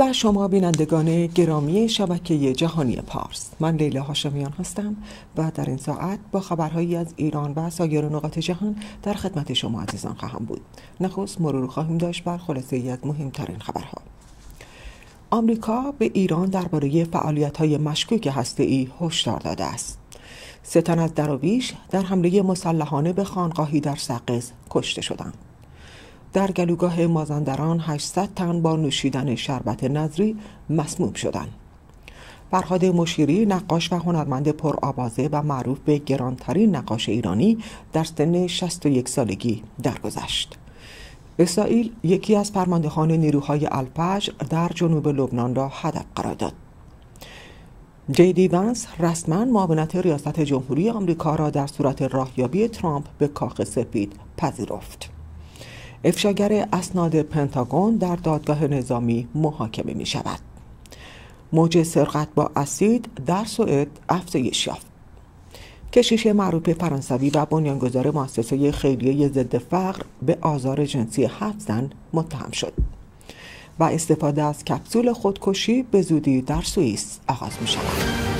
بر شما بینندگان گرامی شبکه جهانی پارس. من لیلا هاشمیان هستم و در این ساعت با خبرهایی از ایران و سایر نقاط جهان در خدمت شما عزیزان خواهم بود. نخست مرور خواهیم داشت بر خلاصه ای از مهمترین خبرها. آمریکا به ایران درباره فعالیت های مشکوک هسته ای هشدار داده است. سه تن از دراویش در حمله مسلحانه به خانقاهی در سقز کشته شدند. در گلوگاه مازندران 800 تن با نوشیدن شربت نظری مسموم شدند. فرهاد مشیری نقاش و هنرمند پرآوازه و معروف به گرانترین نقاش ایرانی در سن 61 سالگی درگذشت. اسرائیل یکی از فرماندهان نیروهای الفجر در جنوب لبنان را هدف قرار داد. جی دی ونس رسما معاونت ریاست جمهوری آمریکا را در صورت راهیابی ترامپ به کاخ سفید پذیرفت. افشاگر اسناد پنتاگون در دادگاه نظامی محاکمه می شود. موج سرقت با اسید در سوئد افزایش یافت. کشیش معروف فرانسوی و بنیانگذار مؤسسه خیریه ضد فقر به آزار جنسی هفت زن متهم شد و استفاده از کپسول خودکشی به زودی در سوئیس آغاز می شود.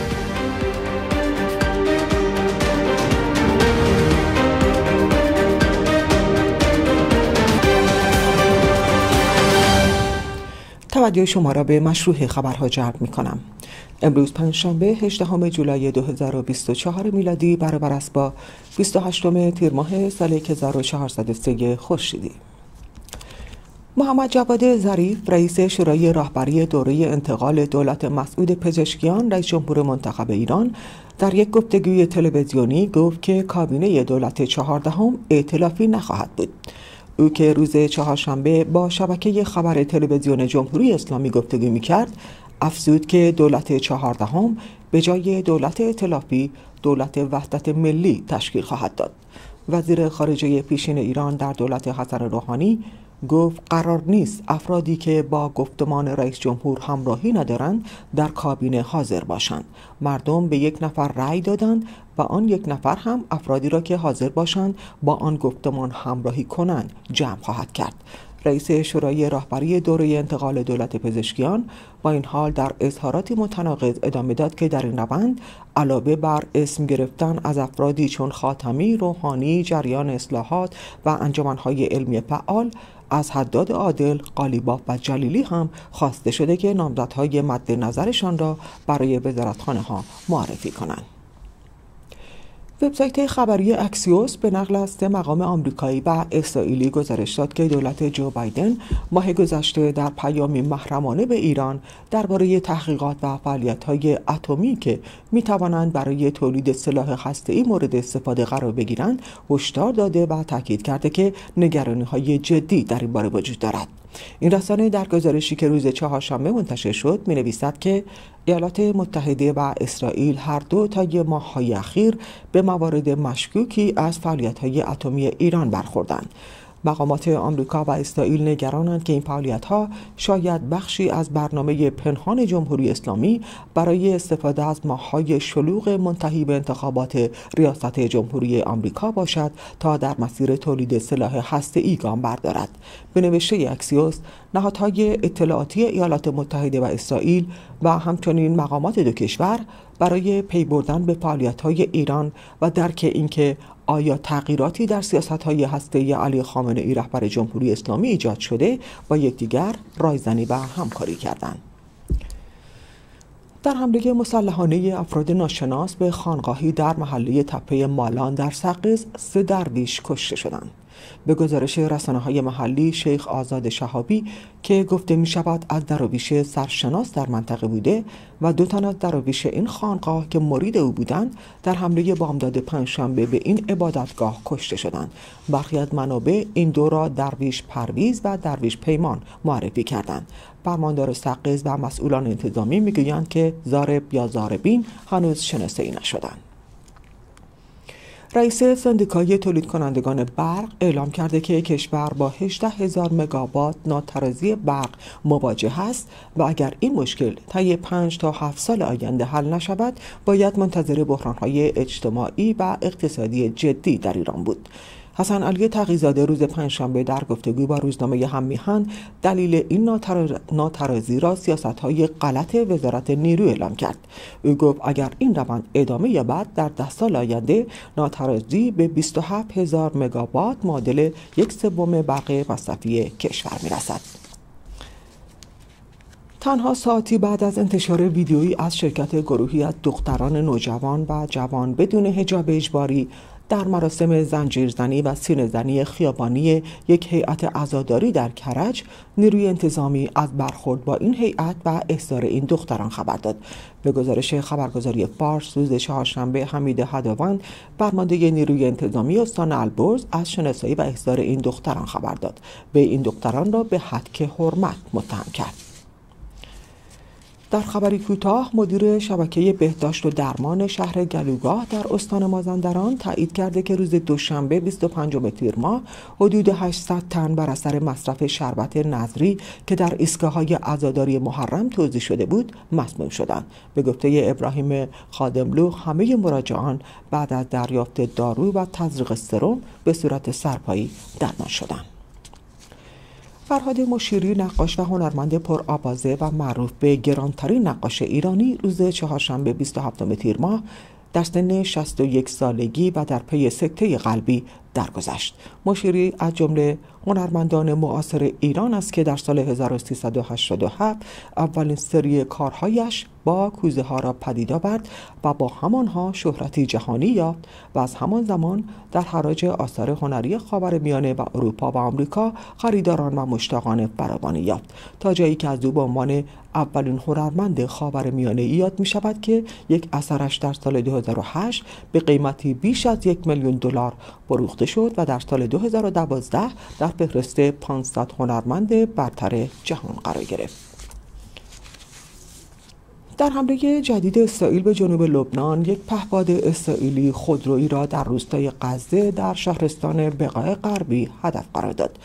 توجه شما را به مشروع خبرها جلب می کنم. امروز پنجشنبه 18 جولای 2024 میلادی برابر است با 28 تیر ماه سال 1403 خورشیدی. محمد جواد ظریف رئیس شورای راهبری دوره انتقال دولت مسعود پزشکیان رئیس جمهور منتخب ایران در یک گفتگوی تلویزیونی گفت که کابینه دولت چهاردهم ائتلافی نخواهد بود او که روز چهارشنبه با شبکه خبر تلویزیون جمهوری اسلامی گفتگو کرد افزود که دولت چهاردهم به جای دولت ائتلافی دولت وحدت ملی تشکیل خواهد داد. وزیر خارجه پیشین ایران در دولت حسن روحانی گفت قرار نیست افرادی که با گفتمان رئیس جمهور همراهی ندارند در کابینه حاضر باشند. مردم به یک نفر رأی دادند و آن یک نفر هم افرادی را که حاضر باشند با آن گفتمان همراهی کنند جمع خواهد کرد رئیس شورای راهبری دوره انتقال دولت پزشکیان با این حال در اظهاراتی متناقض ادامه داد که در این روند علاوه بر اسم گرفتن از افرادی چون خاتمی، روحانی، جریان اصلاحات و انجمنهای علمی فعال از حداد عادل، قالیباف و جلیلی هم خواسته شده که نامزدهای مد نظرشان را برای وزارتخانه ها معرفی کنند. وبسایت خبری اکسیوس به نقل از مقام آمریکایی و اسرائیلی گزارش داد که دولت جو بایدن ماه گذشته در پیامی محرمانه به ایران درباره تحقیقات و فعالیت‌های اتمی که می‌توانند برای تولید سلاح هسته‌ای مورد استفاده قرار بگیرند هشدار داده و تاکید کرده که نگرانی‌های جدی در این باره وجود دارد. این رسانه در گزارشی که روز چهارشنبه منتشر شد می نویسد که ایالات متحده و اسرائیل هر دو تا ماه های اخیر به موارد مشکوکی از فعالیت های اتمی ایران برخوردند. مقامات آمریکا و اسرائیل نگرانند که این فعالیت ها شاید بخشی از برنامه پنهان جمهوری اسلامی برای استفاده از ماههای شلوغ منتهی به انتخابات ریاست جمهوری آمریکا باشد تا در مسیر تولید سلاح ای گام بردارد. به نوشته اکسیوس نهادهای اطلاعاتی ایالات متحده و اسرائیل و همچنین مقامات دو کشور برای پی بردن به فعالیت های ایران و درک اینکه آیا تغییراتی در سیاست های هسته علی خامنه ای رهبر جمهوری اسلامی ایجاد شده؟ با یکدیگر رایزنی و همکاری کردند در حمله مسلحانه افراد ناشناس به خانقاهی در محله تپه مالان در سقز سه درویش کشته شدند. به گزارش رسانه های محلی شیخ آزاد شهابی که گفته می شود از دراویش سرشناس در منطقه بوده و دو تن از دراویش این خانقاه که مرید او بودند در حمله بامداد پنجشنبه به این عبادتگاه کشته شدند. برخی از منابع این دو را درویش پرویز و درویش پیمان معرفی کردند. فرماندار سقز و مسئولان انتظامی می‌گویند که زارب یا زاربین هنوز شناسایی نشدند. رئیس سندیکای تولید کنندگان برق اعلام کرده که کشور با 18 هزار مگاوات ناترازی برق مواجه است و اگر این مشکل طی 5 تا 7 سال آینده حل نشود باید منتظر بحرانهای اجتماعی و اقتصادی جدی در ایران بود. حسن علی تقیزاده روز پنجشنبه در گفتگوی با روزنامه هم میهن دلیل این ناترازی را سیاست های غلط وزارت نیرو اعلام کرد. او گفت اگر این روند ادامه یابد در ده سال آینده ناترازی به 27 هزار مگاوات معادل یک سوم برق مصرفی کشور می‌رسد. تنها ساعتی بعد از انتشار ویدیویی از شرکت گروهی از دختران نوجوان و جوان بدون هجاب اجباری در مراسم زنجیرزنی و زنی خیابانی یک هیئت عزاداری در کرج نیروی انتظامی از برخورد با این هیئت و احضار این دختران خبر داد. به گزارش خبرگزاری فارس روز چهارشنبه حمید هداوند فرمانده نیروی انتظامی استان البرز از شناسایی و احضار این دختران خبر داد. به این دختران را به حد حرمت متهم کرد. در خبری کوتاه مدیر شبکه بهداشت و درمان شهر گلوگاه در استان مازندران تایید کرده که روز دوشنبه 25 تیر ماه حدود 800 تن بر اثر مصرف شربت نظری که در ایستگاه های عزاداری محرم توضیح شده بود مسموم شدند. به گفته ابراهیم خادملو همه مراجعان بعد از دریافت دارو و تزریق سرم به صورت سرپایی درمان شدند. فرهاد مشیری نقاش و هنرمند پرآوازه و معروف به گرانترین نقاش ایرانی روز چهارشنبه 27 تیر ماه در سن 61 سالگی و در پی سکته قلبی درگذشت. مشیری از جمله هنرمندان معاصر ایران است که در سال 1387 اولین سری کارهایش با کوزه ها را پدید آورد و با همانها شهرتی جهانی یافت و از همان زمان در حراج آثار هنری خاور میانه و اروپا و آمریکا خریداران و مشتاقان فراوانی یافت تا جایی که از او به عنوان اولین هنرمند خاور میانه یاد می شود که یک اثرش در سال 2008 به قیمتی بیش از یک میلیون دلار فروخته شد و در سال 2012 در فهرست 500 هنرمند برتر جهان قرار گرفت. در حمله جدید اسرائیل به جنوب لبنان یک پهپاد اسرائیلی خودرویی را در روستای غزه در شهرستان بقای غربی هدف قرار داد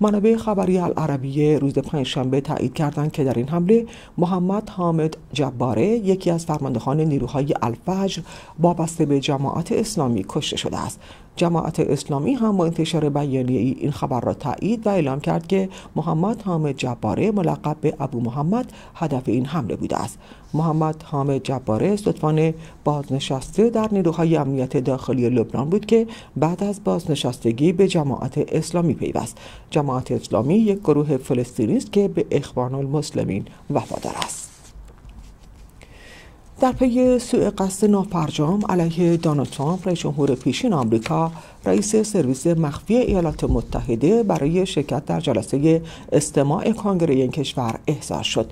منابع خبری العربیه روز پنجشنبه تایید کردند که در این حمله محمد حامد جباره یکی از فرماندهان نیروهای الفجر وابسته به جماعت اسلامی کشته شده است جماعت اسلامی هم با انتشار بیانیه ای این خبر را تایید و اعلام کرد که محمد حامد جباره ملقب به ابو محمد هدف این حمله بوده است. محمد حامد جباره صدفان بازنشسته در نیروهای امنیت داخلی لبنان بود که بعد از بازنشستگی به جماعت اسلامی پیوست. جماعت اسلامی یک گروه فلسطینی است که به اخوان المسلمین وفادار است. در پی سوء قصد ناپرجام علیه دونالد ترامپ رئیس جمهور پیشین آمریکا رئیس سرویس مخفی ایالات متحده برای شرکت در جلسه استماع کنگره این کشور احضار شد.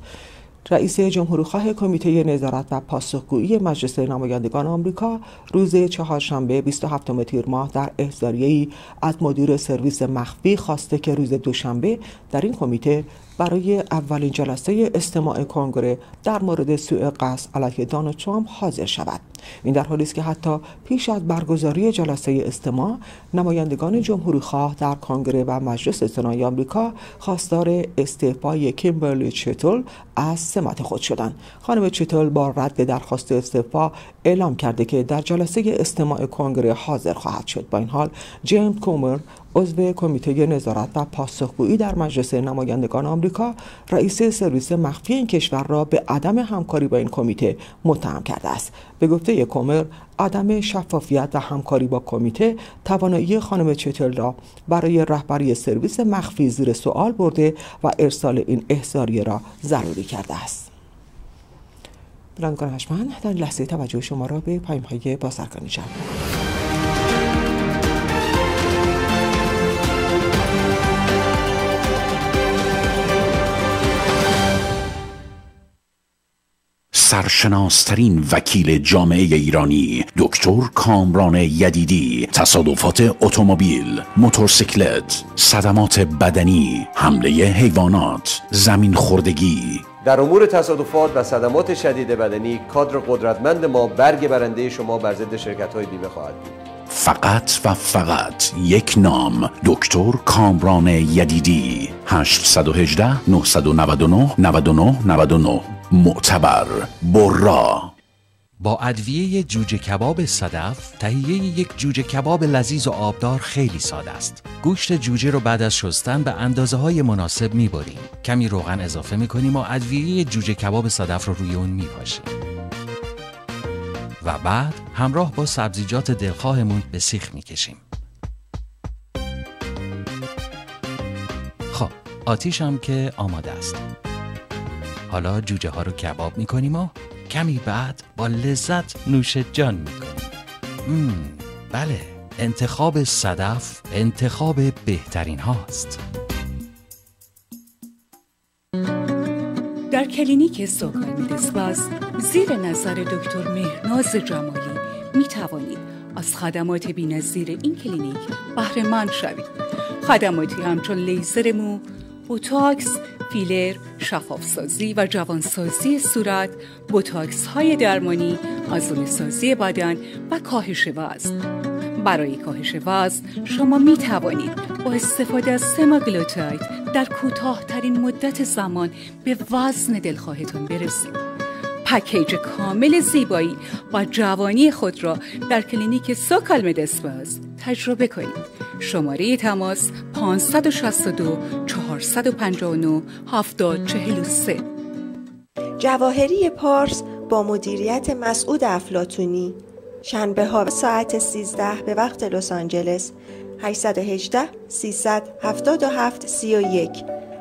رئیس جمهورخواه کمیته نظارت و پاسخگویی مجلس نمایندگان آمریکا روز چهارشنبه 27 تیر ماه در احضاریه‌ای از مدیر سرویس مخفی خواسته که روز دوشنبه در این کمیته برای اولین جلسه استماع کنگره در مورد سوء قصد علیه دونالد ترامپ حاضر شود. این در حالی است که حتی پیش از برگزاری جلسه استماع نمایندگان جمهوری خواه در کنگره و مجلس سنای آمریکا خواستار استعفای کیمبرلی چتل از سمت خود شدند. خانم چتل با رد درخواست استعفا اعلام کرده که در جلسه استماع کنگره حاضر خواهد شد. با این حال جیمز کومر عضو کمیته نظارت و پاسخگویی در مجلس نمایندگان آمریکا رئیس سرویس مخفی این کشور را به عدم همکاری با این کمیته متهم کرده است. به گفته کومر عدم شفافیت و همکاری با کمیته توانایی خانم چتل را برای رهبری سرویس مخفی زیر سوال برده و ارسال این احضاریه را ضروری کرده است. بلندگان هشمن در لحظه توجه شما را به پایم های بازرگانی جلب سرشناسترین وکیل جامعه ایرانی دکتر کامران یدیدی تصادفات اتومبیل موتورسیکلت صدمات بدنی حمله حیوانات زمین خوردگی. در امور تصادفات و صدمات شدید بدنی کادر قدرتمند ما برگ برنده شما بر ضد شرکت های بیمه خواهد بود. فقط و فقط یک نام دکتر کامران یدیدی. 818 999 99 99 معتبر برا با ادویه جوجه کباب صدف تهیه یک جوجه کباب لذیذ و آبدار خیلی ساده است. گوشت جوجه رو بعد از شستن به اندازه های مناسب می‌بریم. کمی روغن اضافه می‌کنیم و ادویه جوجه کباب صدف رو روی اون میپاشیم. و بعد همراه با سبزیجات دلخواهمون به سیخ می‌کشیم. خب آتیش هم که آماده است. حالا جوجه ها رو کباب می‌کنیم و کمی بعد با لذت نوش جان می‌کنیم. بله انتخاب صدف انتخاب بهترین هاست. در کلینیک SoCal MedSpas زیر نظر دکتر مهناز جمالی می توانید از خدمات بینظیر این کلینیک بهره مند شوید. خدماتی همچون لیزر مو بوتاکس فیلر، شفافسازی و جوانسازی صورت، بوتاکس های درمانی، موزون سازی بدن و کاهش وزن. برای کاهش وزن شما می توانید با استفاده از سماگلوتاید در کوتاهترین مدت زمان به وزن دلخواهتان برسید. پکیج کامل زیبایی و جوانی خود را در کلینیک SoCal MedSpas تجربه کنید. شماره تماس 562 459 7043 جواهری پارس با مدیریت مسعود افلاطونی شنبه ها ساعت 13 به وقت لس آنجلس. 818 377 31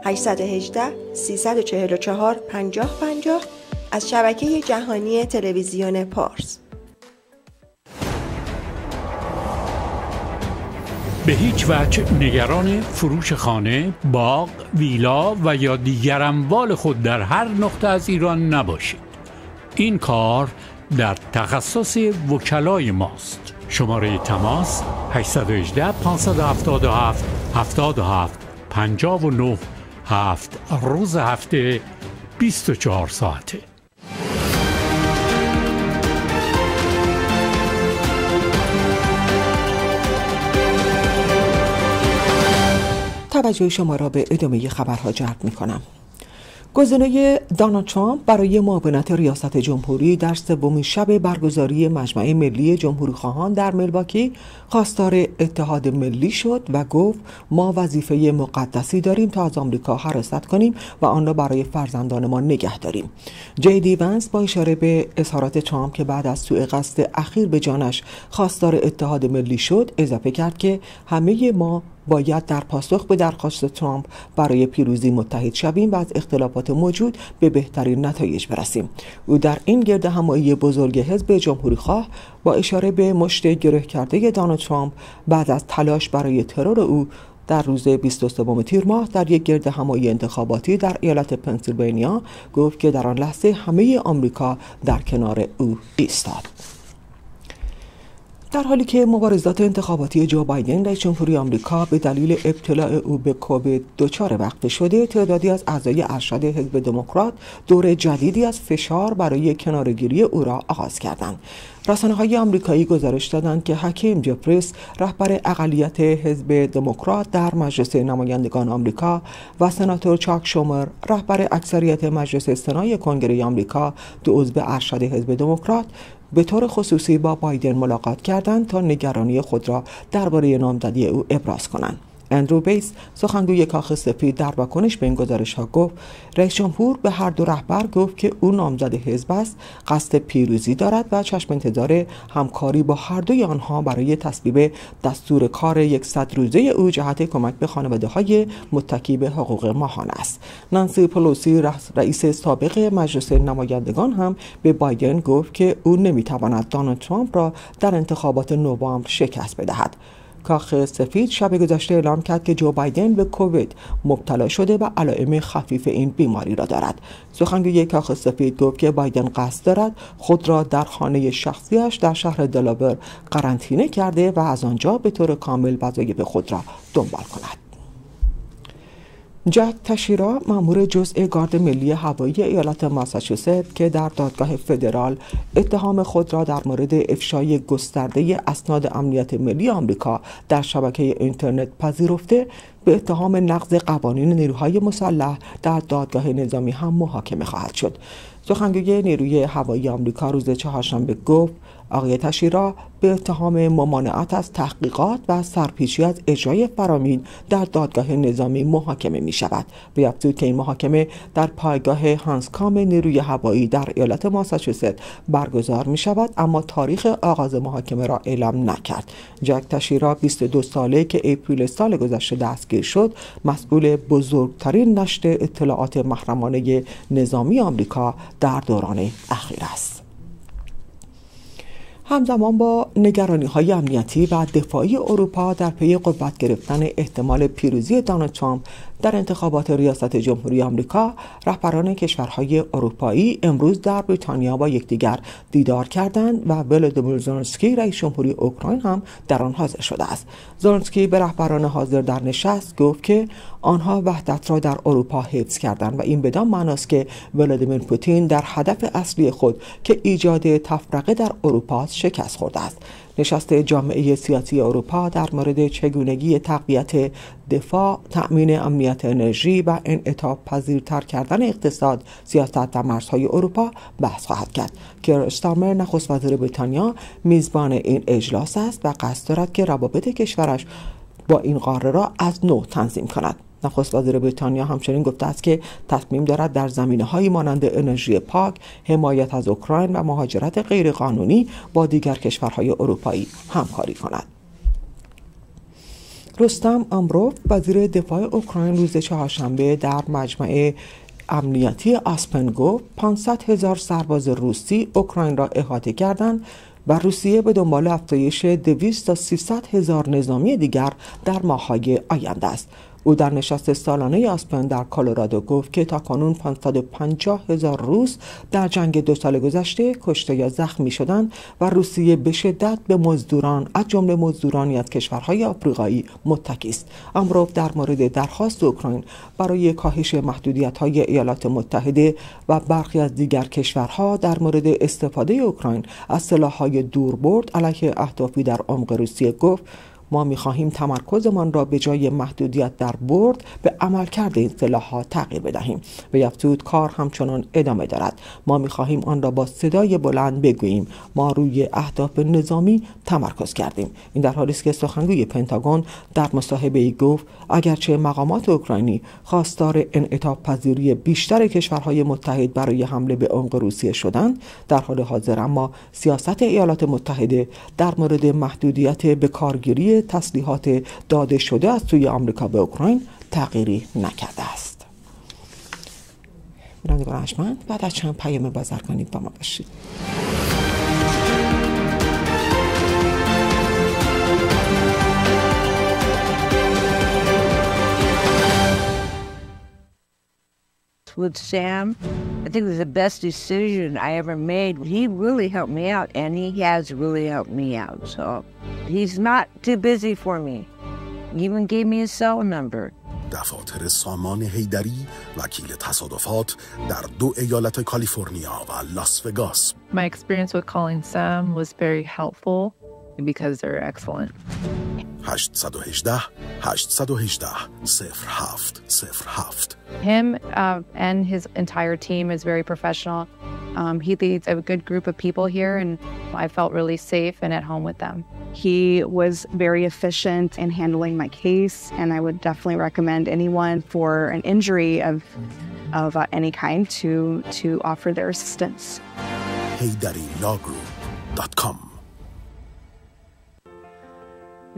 818 344 50 50 از شبکه جهانی تلویزیون پارس. به هیچ وجه نگران فروش خانه، باغ، ویلا و یا دیگر اموال خود در هر نقطه از ایران نباشید. این کار در تخصص وکلای ماست. شماره تماس 818 577 77 59 7 روز هفته 24 ساعته. توجه شما را به ادامه خبرها جلب می کنم. گزینه دانالد ترامپ برای معاونت ریاست جمهوری در سومین شب برگزاری مجمع ملی جمهوری خواهان در ملواکی خواستار اتحاد ملی شد و گفت ما وظیفه مقدسی داریم تا از آمریکا حراست کنیم و آن را برای فرزندان ما نگه داریم جی دی ونس با اشاره به اظهارات ترامپ که بعد از سوء قصد اخیر به جانش خواستار اتحاد ملی شد اضافه کرد که همه ما باید در پاسخ به درخواست ترامپ برای پیروزی متحد شویم و از اختلافات موجود به بهترین نتایج برسیم او در این گرد همایی بزرگ حزب جمهوری خواه با اشاره به مشت گره کرده دانالد ترامپ بعد از تلاش برای ترور او در روز 23 تیر ماه در یک گرد همایی انتخاباتی در ایالت پنسیلوانیا گفت که در آن لحظه همه آمریکا در کنار او ایستاد. در حالی که مبارزات انتخاباتی جو بایدن رئیس جمهوری آمریکا به دلیل ابتلاع او به کووید دچار وقت شده تعدادی از اعضای ارشد حزب دموکرات دور جدیدی از فشار برای کنارگیری او را آغاز کردند. رسانه های آمریکایی گزارش دادند که حکیم جفریس رهبر اقلیت حزب دموکرات در مجلس نمایندگان آمریکا و سناتور چاک شومر رهبر اکثریت مجلس سنای کنگره آمریکا دو عضو ارشد حزب دموکرات به طور خصوصی با بایدن ملاقات کردند تا نگرانی خود را درباره نامزدی او ابراز کنند. اندرو بیس سخنگوی کاخ سفید در واکنش به این گزارش ها گفت رئیس جمهور به هر دو رهبر گفت که او نامزد حزب است قصد پیروزی دارد و چشم انتظار همکاری با هر دوی آنها برای تصویب دستور کار یکصد روزه او جهت کمک به خانواده های متکی به حقوق ماهان است. نانسی پلوسی رئیس سابق مجلس نمایندگان هم به بایدن گفت که او نمی‌تواند دانالد ترامپ را در انتخابات نوامبر شکست بدهد. کاخ سفید شب گذشته اعلام کرد که جو بایدن به کووید مبتلا شده و علائم خفیف این بیماری را دارد. سخنگوی کاخ سفید گفت که بایدن قصد دارد خود را در خانه شخصیش در شهر دلاور قرنطینه کرده و از آنجا به طور کامل وظایف خود را دنبال کند. جک تشیرا مامور جزء گارد ملی هوایی ایالت ماساچوست که در دادگاه فدرال اتهام خود را در مورد افشای گسترده اسناد امنیت ملی آمریکا در شبکه اینترنت پذیرفته به اتهام نقض قوانین نیروهای مسلح در دادگاه نظامی هم محاکمه خواهد شد. سخنگوی نیروی هوایی آمریکا روز چهارشنبه گفت آقای تشیرا به اتهام ممانعت از تحقیقات و سرپیچی از اجرای فرامین در دادگاه نظامی محاکمه می شود افزود که این محاکمه در پایگاه هانسکام نیروی هوایی در ایالت ماساچوست برگزار می شود اما تاریخ آغاز محاکمه را اعلام نکرد. جک تشیرا 22 ساله که اپریل سال گذشته دستگیر شد مسئول بزرگترین نشر اطلاعات محرمانه نظامی آمریکا در دوران اخیر است. همزمان با نگرانی های امنیتی و دفاعی اروپا در پی قوت گرفتن احتمال پیروزی دونالد ترامپ در انتخابات ریاست جمهوری آمریکا رهبران کشورهای اروپایی امروز در بریتانیا با یکدیگر دیدار کردند و ولودیمیر زلنسکی رئیس جمهوری اوکراین هم در آن حاضر شده است. زلنسکی به رهبران حاضر در نشست گفت که آنها وحدت را در اروپا حفظ کردند و این بدان معناست که ولادیمیر پوتین در هدف اصلی خود که ایجاد تفرقه در اروپا شکست خورده است. نشست جامعه سیاسی اروپا در مورد چگونگی تقویت دفاع، تأمین امنیت انرژی و انعطاف پذیرتر کردن اقتصاد، سیاست و مرزهای اروپا بحث خواهد کرد. کیر استارمر نخست وزیر بریتانیا میزبان این اجلاس است و قصد دارد که روابط کشورش با این قاره را از نو تنظیم کند. نخست وزیر بریتانیا همچنین گفته است که تصمیم دارد در زمینه هایی مانند انرژی پاک، حمایت از اوکراین و مهاجرت غیرقانونی با دیگر کشورهای اروپایی همکاری کند. رستم امروف وزیر دفاع اوکراین روز چهارشنبه در مجمع امنیتی آسپن گفت 500 هزار سرباز روسی اوکراین را احاطه کردند و روسیه به دنبال افزایش 200 تا 300 هزار نظامی دیگر در ماههای آینده است او در نشست سالانه آسپن در کالورادو گفت که تا کنون 550 هزار روس در جنگ دو سال گذشته کشته یا زخمی شدند و روسیه به شدت به مزدوران از جمله مزدورانی از کشورهای آفریقایی متکی است. امروف در مورد درخواست اوکراین برای کاهش محدودیت های ایالات متحده و برخی از دیگر کشورها در مورد استفاده اوکراین از سلاحهای دوربرد علیه اهدافی در عمق روسیه گفت ما می‌خواهیم تمرکزمان را به جای محدودیت در برد به عملکرد این سلاحها تغییر بدهیم. به یفتود کار همچنان ادامه دارد. ما می‌خواهیم آن را با صدای بلند بگوییم. ما روی اهداف نظامی تمرکز کردیم. این در حالی است که سخنگوی پنتاگون در مصاحبه ای گفت اگرچه مقامات اوکراینی خواستار انعطاف پذیری بیشتر کشورهای متحد برای حمله به عمق روسیه شدند در حال حاضر اما سیاست ایالات متحده در مورد محدودیت به کارگیری تسلیحات داده شده از سوی آمریکا به اوکراین تغییری نکرده است. بینندگان بعد از چند پیام بازرگانید با ما باشید. with Sam. I think it was the best decision I ever made. He really helped me out, and he has really helped me out. So he's not too busy for me. He even gave me his cell number. دفاتر سامان هیدری وکیل تصادفات در دو ایالت کالیفرنیا و لاس وگاس My experience with calling Sam was very helpful because they're excellent. 818 818 07 07 Him uh, and his entire team is very professional. Um, he leads a good group of people here, and I felt really safe and at home with them. He was very efficient in handling my case, and I would definitely recommend anyone for an injury of of uh, any kind to to offer their assistance. HeyDaddyLawGroup.com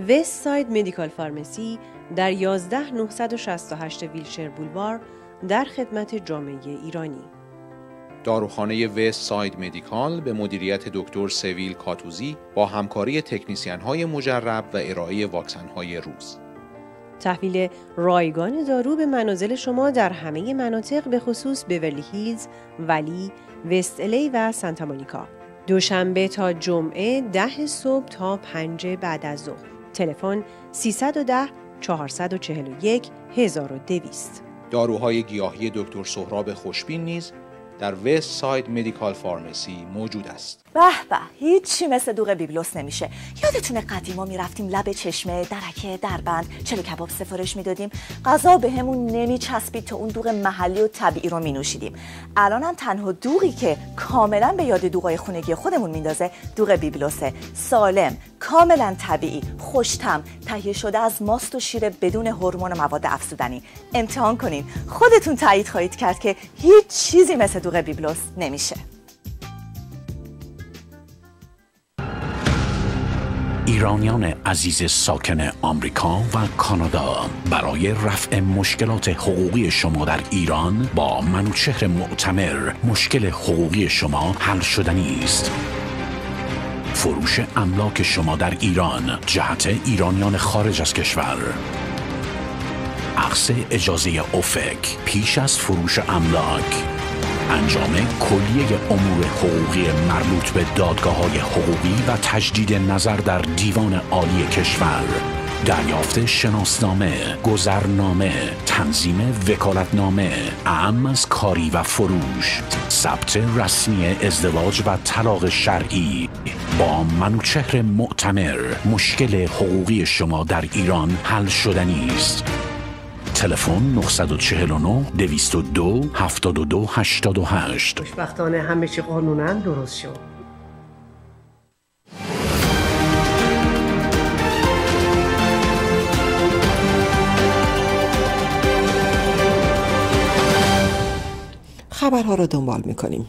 Westside Medical Pharmacy در 11 968 Wilshire Boulevard در خدمت جامعه ایرانی داروخانه Westside Medical به مدیریت دکتر سویل کاتوزی با همکاری تکنیسیان های مجرب و ارائه واکسن های روز تحویل رایگان دارو به منازل شما در همه مناطق به خصوص بورلی هیلز، Valley، West LA و سانتا مونیکا. دوشنبه تا جمعه ده صبح تا پنج بعد از ظهر. تلفن 310 441 1200 داروهای گیاهی دکتر سهراب خوشبین نیز در وست ساید مدیکال فارمسی موجود است. به به. هیچی مثل دوغ بیبلوس نمیشه. یادتونه قدیما می‌رفتیم لب چشمه درکه دربند. چلو کباب سفارش می‌دادیم. غذا به همون نمیچسبید تا اون دوغ محلی و طبیعی رو مینوشیدیم. الانم تنها دوغی که کاملا به یاد دوغای خونگی خودمون میندازه دوغ بیبلوسه. سالم کاملا طبیعی خوشتم تهیه شده از ماست و شیر بدون هورمون و مواد افزودنی. امتحان کنین. خودتون تایید خواهید کرد که هیچ چیزی مثل دوغ بیبلوس نمیشه. ایرانیان عزیز ساکن آمریکا و کانادا برای رفع مشکلات حقوقی شما در ایران با منوچهر معتمر مشکل حقوقی شما حل شدنی است. فروش املاک شما در ایران جهت ایرانیان خارج از کشور. عقص اجازه افک پیش از فروش املاک. انجام کلیه امور حقوقی مربوط به دادگاه های حقوقی و تجدید نظر در دیوان عالی کشور دریافت شناسنامه، گذرنامه، تنظیم وکالتنامه، اعم از کاری و فروش، ثبت رسمی ازدواج و طلاق شرعی با منوچهر معتمر مشکل حقوقی شما در ایران حل شدنی است. تلفن 949 202 72 88 خوشبختانه همه چی قانونا درست شد. خبرها را دنبال می‌کنیم.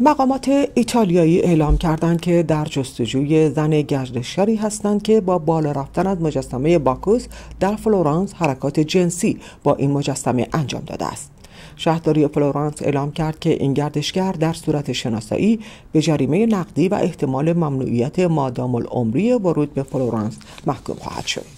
مقامات ایتالیایی اعلام کردند که در جستجوی زن گردشگری هستند که با بالا رفتن از مجسمه باکوس در فلورانس حرکات جنسی با این مجسمه انجام داده است. شهرداری فلورانس اعلام کرد که این گردشگر در صورت شناسایی به جریمه نقدی و احتمال ممنوعیت مادام العمری ورود به فلورانس محکوم خواهد شد.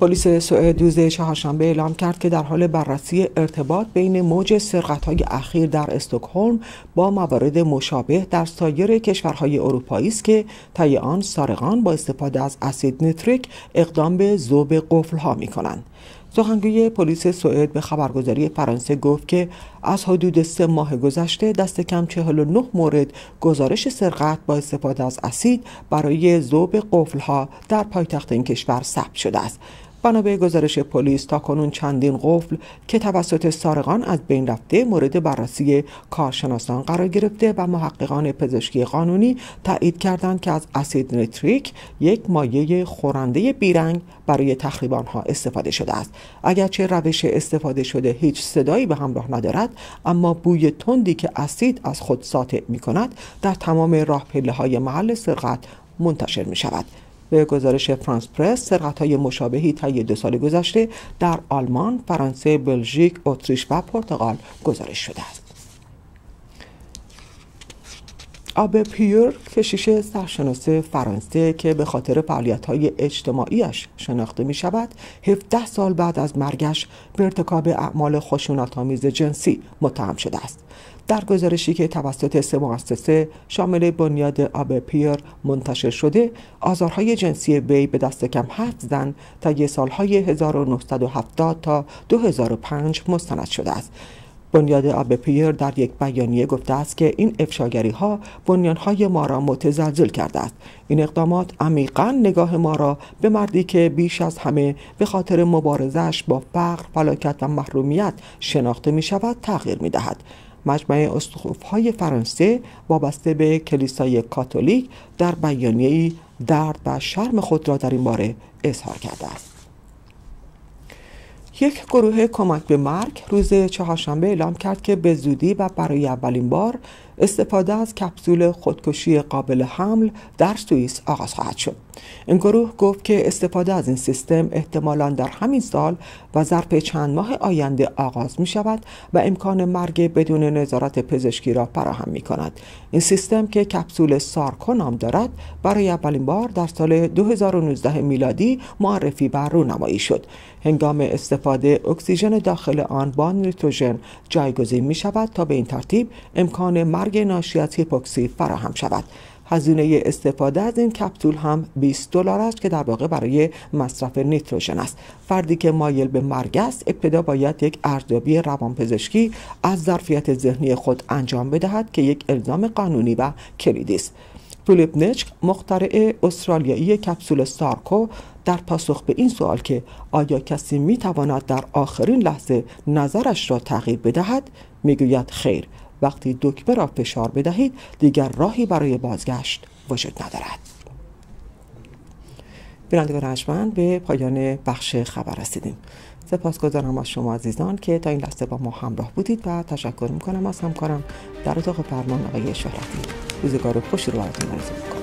پلیس سوئد روز چهارشنبه اعلام کرد که در حال بررسی ارتباط بین موج سرقت‌های اخیر در استکهلم با موارد مشابه در سایر کشورهای اروپایی است که طی آن سارقان با استفاده از اسید نیتریک اقدام به ذوب قفل‌ها می‌کنند. سخنگوی پلیس سوئد به خبرگزاری فرانسه گفت که از حدود سه ماه گذشته دست کم 49 مورد گزارش سرقت با استفاده از اسید برای ذوب قفلها در پایتخت این کشور ثبت شده است بنا به گزارش پلیس تا کنون چندین قفل که توسط سارقان از بین رفته مورد بررسی کارشناسان قرار گرفته و محققان پزشکی قانونی تایید کردند که از اسید نیتریک یک مایع خورنده بیرنگ برای تخریب آنها استفاده شده است. اگرچه روش استفاده شده هیچ صدایی به همراه ندارد اما بوی تندی که اسید از خود ساطع می کند در تمام راه پله های محل سرقت منتشر می شود به گزارش فرانس پرس سرقت های مشابهی طی دو سال گذشته در آلمان، فرانسه، بلژیک، اتریش و پرتغال گزارش شده است. آب پیور کشیش سرشناس فرانسه که به خاطر فعالیت های اجتماعیش شناخته می شود 17 سال بعد از مرگش به ارتکاب اعمال خشونت آمیز جنسی متهم شده است. در گزارشی که توسط سه مؤسسه شامل بنیاد آب پیر منتشر شده آزارهای جنسی وی به دست کم هفت زن طی سالهای 1970 تا 2005 مستند شده است. بنیاد آب در یک بیانیه گفته است که این افشاگری ها بنیان های ما را متزلزل کرده است. این اقدامات عمیقا نگاه ما را به مردی که بیش از همه به خاطر مبارزش با فقر فلاکت و محرومیت شناخته می شود تغییر می دهد مجمع اسقف های فرانسه وابسته به کلیسای کاتولیک در بیانیه‌ای درد و شرم خود را در این باره اظهار کرده است. یک گروه کمک به مرگ روز چهارشنبه اعلام کرد که به زودی و برای اولین بار استفاده از کپسول خودکشی قابل حمل در سوئیس آغاز خواهد شد. این گروه گفت که استفاده از این سیستم احتمالا در همین سال و ظرف چند ماه آینده آغاز می شود و امکان مرگ بدون نظارت پزشکی را فراهم می کند. این سیستم که کپسول سارکو نام دارد برای اولین بار در سال 2019 میلادی معرفی و رونمایی شد. هنگام استفاده اکسیژن داخل آن با نیتروژن جایگزین می شود تا به این ترتیب امکان مرگ ناشی از هیپوکسی فراهم شود. هزینه استفاده از این کپسول هم 20 دلار است که در واقع برای مصرف نیتروژن است. فردی که مایل به مرگ است ابتدا باید یک ارزیابی روانپزشکی از ظرفیت ذهنی خود انجام بدهد که یک الزام قانونی و کلیدی است. فیلیپ نچک مخترع استرالیایی کپسول سارکو در پاسخ به این سوال که آیا کسی می تواند در آخرین لحظه نظرش را تغییر بدهد می‌گوید خیر. وقتی دکمه را فشار بدهید دیگر راهی برای بازگشت وجود ندارد. بینندگان ارجمند به پایان بخش خبر رسیدیم. سپاسگزارم از شما عزیزان که تا این لحظه با ما همراه بودید و تشکر می‌کنم. از همکارم در اتاق فرمان آقای شهرتی. روزگار خوشی رو براتون آرزو می‌کنم.